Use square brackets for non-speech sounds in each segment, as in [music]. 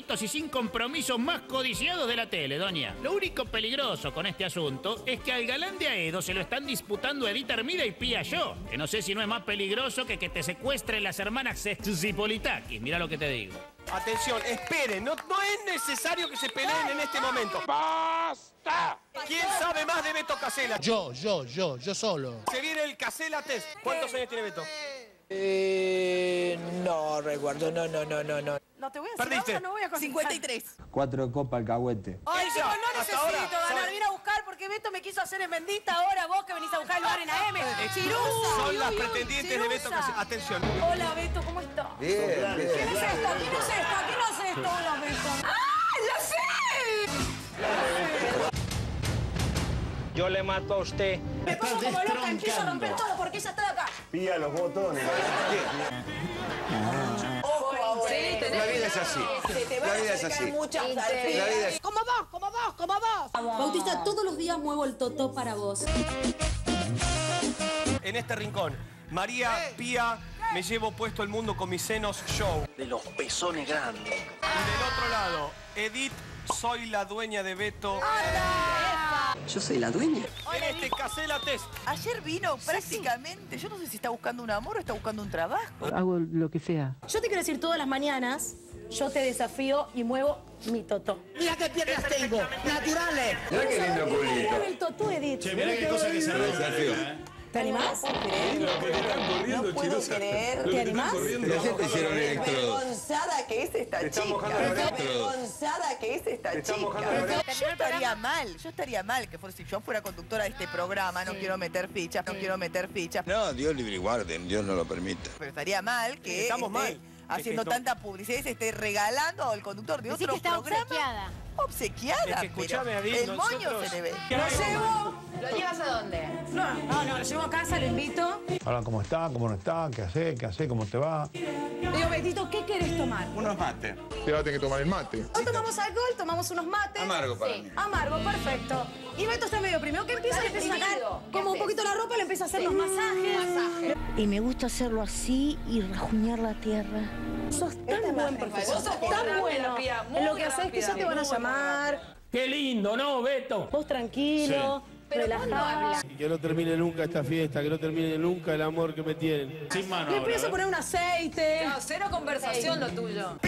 y sin compromisos más codiciados de la tele, doña. Lo único peligroso con este asunto es que al galán de Aedo se lo están disputando Edith Armida y Pía Yo, que no sé si no es más peligroso que que te secuestren las hermanas Sexzipolitakis. Mira lo que te digo. Atención, esperen, no, no es necesario que se peleen en este momento. ¡Basta! ¿Quién sabe más de Beto Casela? Yo, yo, yo, yo solo. Se viene el Casela Test. ¿Cuántos años tiene Beto? Eh, no recuerdo, no, no, no, no, no. No te voy a decir Perdiste. ahora, no voy a contestar. 53. Cuatro copas alcahuete. Ay, chicos, no hasta necesito ahora, ganar. Vine a buscar porque Beto me quiso hacer en bendita. Ahora vos que venís a buscar el lugar en AM. Chirusa. Son las pretendientes de Beto. Casela. Atención. Hola, Beto, ¿cómo estás? Bien, ¿Quién es esto? ¿Quién es esto? ¿Quién es esto? Hola, Beto. ¡Ah, ya sé! Yo le mato a usted. Me pongo como loca, empiezo a romper todo porque ella está de acá. Pilla los botones. Ojo ahora. La vida es así. Se te van La a vida es acercar así. muchas La vida arterias. es Como vos, como vos, como vos. Bautista, todos los días muevo el totó para vos. En este rincón, María Pía, me llevo puesto el mundo con mis senos show. De los pezones grandes. Y del otro lado, Edith, soy la dueña de Beto. Yo soy la dueña. En este Casela Test. Ayer vino prácticamente, yo no sé si está buscando un amor o está buscando un trabajo. Hago lo que sea. Yo te quiero decir todas las mañanas, yo te desafío y muevo mi totó. Mira qué piernas tengo, naturales. Mira qué lindo culito. El totó, Edith. Mira qué cosa que se Desafío. ¿Te animás? No puedo creer. ¿Te animás? Recién te hicieron electrodo. Vergonzada que es esta chica. Vergonzada que es esta chica. Yo estaría mal, yo estaría mal que fuera, si yo fuera conductora de este programa, no quiero meter fichas, no quiero meter fichas, No, Dios libre y guarden, Dios no lo permita. pero estaría mal que Estamos mal. haciendo que tanta publicidad y se esté regalando al conductor de Decí otro que está programa. obsequiada. Obsequiada, Es que escuchame, pero el moño nosotros- se le ve. ¿Qué hacemos? llevo. ¿Lo llevas a dónde? No, no, no, lo llevo a casa, lo invito. Hablan cómo está, cómo no está, qué hace, qué hace, cómo te va. Digo, Betito, ¿qué querés tomar? Unos mates. Te va a tener que tomar el mate. Hoy tomamos alcohol, tomamos unos mates. Amargo para mí. Amargo, perfecto. Y Beto está medio primero que empieza, le empieza a sacar como un poquito la ropa, le empieza a hacer los masajes. Y me gusta hacerlo así y rajuñar la tierra. Sos tan buen profesor, sos tan bueno. En lo que haces que ya te van a llamar. Qué lindo, ¿no, Beto? Vos tranquilo, relajado. Que no termine nunca esta fiesta, que no termine nunca el amor que me tienen. Sin mano. Le empiezo a poner un aceite. cero conversación lo tuyo.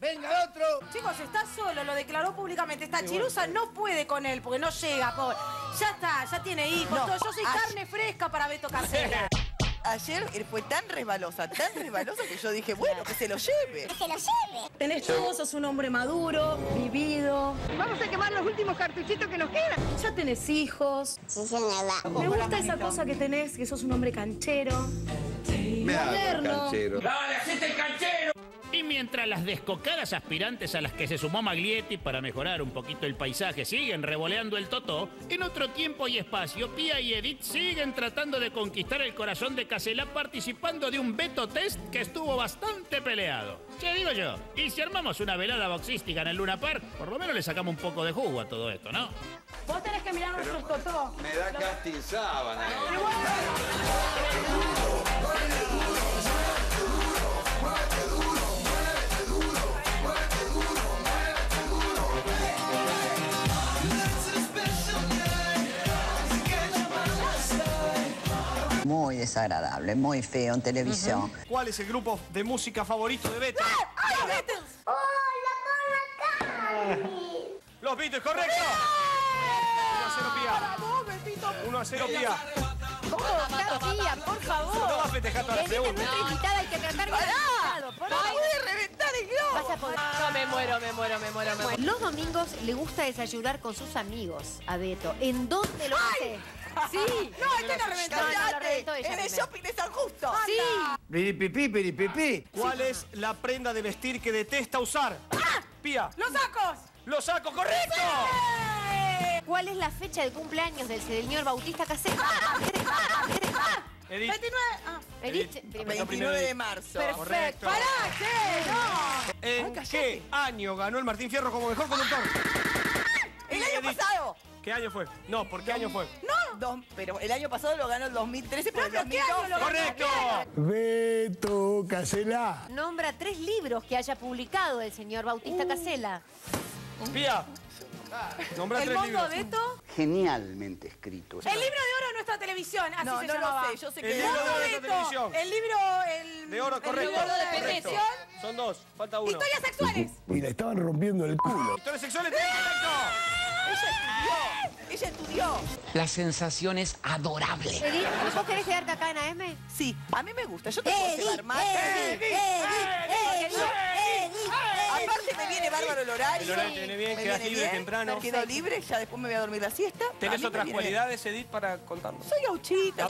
Venga otro. Chicos, está solo, lo declaró públicamente. Esta chirusa no puede con él porque no llega, pobre. Ya está, ya tiene hijos. No, todo. Yo soy carne fresca para Beto [laughs] Casera. Ayer él fue tan resbalosa, tan resbalosa que yo dije, bueno, que se lo lleve. Tenés todo, sos un hombre maduro, vivido. Vamos a quemar los últimos cartuchitos que nos quedan. Ya tenés hijos. Me gusta esa cosa que tenés, que sos un hombre canchero. Me Moderno. canchero. Y mientras las descocadas aspirantes a las que se sumó Maglietti para mejorar un poquito el paisaje siguen revoleando el totó, en otro tiempo y espacio, Pía y Edith siguen tratando de conquistar el corazón de Casela participando de un Beto Test que estuvo bastante peleado. Che, digo yo, y si armamos una velada boxística en el Luna Park, por lo menos le sacamos un poco de jugo a todo esto, ¿no? Vos tenés que mirar nuestros totó. Me da casting sábana. Muy desagradable, muy feo en televisión. ¿Cuál es el grupo de música favorito de Beto? ¡Ay, los Beatles! Los Beatles, correcto. 1 a 0 Pía. Para vos, Betito. 1 a 0 Pía. ¿Cómo está tía? Por favor. No va a festejar toda la Esta es segunda. nuestra invitada, hay que tratar bien al invitado. Por ¡No favor. puede reventar el globo! Vas a poder- No, me muero, me muero, me muero, me muero. Los domingos le gusta desayunar con sus amigos a Beto. ¿En dónde lo hace? Sí. No, este la reventó. No, no, lo ¡Cállate! reventó ella En el shopping de San Justo. Sí. Piripipí, piripipí. ¿Cuál es la prenda de vestir que detesta usar? Pía. ¡Los sacos! ¡Lo saco, correcto! ¿Cuál es la fecha de cumpleaños del señor Bautista Casero? Edith. 29. Ah, Edith, Edith. primero. 29 de marzo. Correcto. ¡Pará, che! ¡No! ¿En qué año ganó el Martín Fierro como mejor conductor? El año Edith. pasado. ¿Qué año fue? No, ¿por qué año fue? ¡No! Dos- pero el año pasado lo ganó el 2013, pero el pero ¿qué 2012. año lo ganó? ¡Correcto! Beto, Casela. Nombra tres libros que haya publicado el señor Bautista Casela. Pía. Nombra ¿El tres mundo libros. de Beto? Genialmente escrito. El libro de oro de nuestra televisión, así No, se no lo llamaba. sé, yo sé El que... libro de oro de Beto, televisión. El libro... El, De oro, el correcto. libro de la correcto. televisión. Son dos, falta uno. Historias sexuales. Y le estaban rompiendo el culo. Historias sexuales, correcto. Ella estudió, ella estudió. La sensación es adorable. Edith, ¿vos querés quedarte acá en AM? Sí, a mí me gusta, yo te puedo Edith, llevar más. Edith, Edith, Edith, Aparte me viene bárbaro el horario. El horario viene bien, Me quedas viene libre bien, temprano. Quedo libre, ya después me voy a dormir la siesta. ¿Tenés me otras cualidades, Edith, para contarnos? Soy gauchita.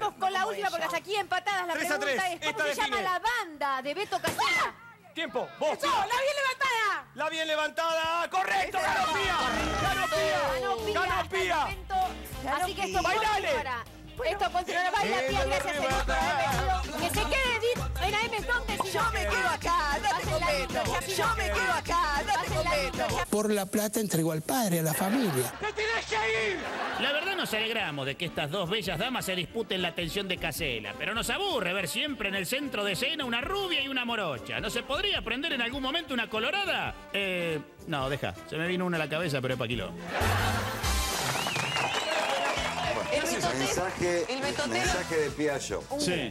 Vamos con la última porque hasta aquí empatadas. La Tres a pregunta tres. es, ¿cómo Esta se llama la banda de Beto Casela? Tiempo, vos. ¡Eso! ¡La bien levantada! La bien levantada, correcto, ganó Pía. Ganó Ganó Pía. Ganó Así que esto continuará. Esto continuará. Baila Pía, gracias venido. Que se quede Edith en AM ¿dónde si Yo me quedo acá, no te Pasen la comento. Yo me quedo acá, no te Pasen la comento. Por la plata entregó al padre, a la familia. La verdad nos alegramos de que estas dos bellas damas se disputen la atención de Casela, pero nos aburre ver siempre en el centro de escena una rubia y una morocha. ¿No se podría aprender en algún momento una colorada? Eh, no, deja. Se me vino una a la cabeza, pero es pa' kilo. Mensaje, mensaje de Piaggio. Sí.